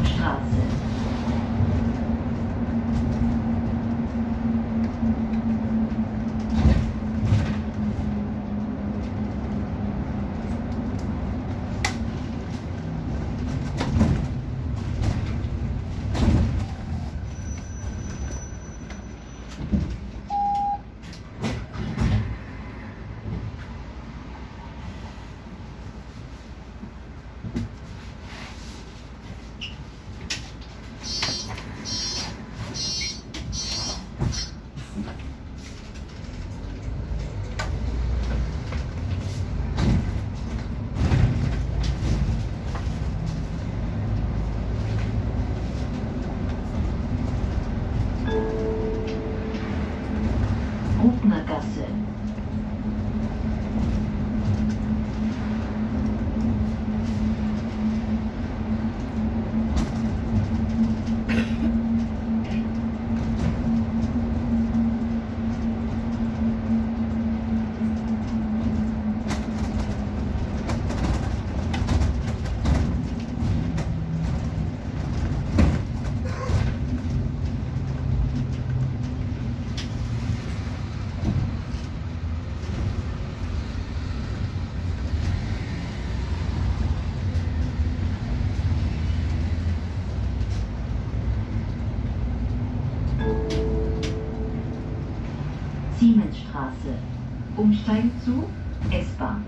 Hauptstraße. Siemensstraße. Umsteigen zu S-Bahn.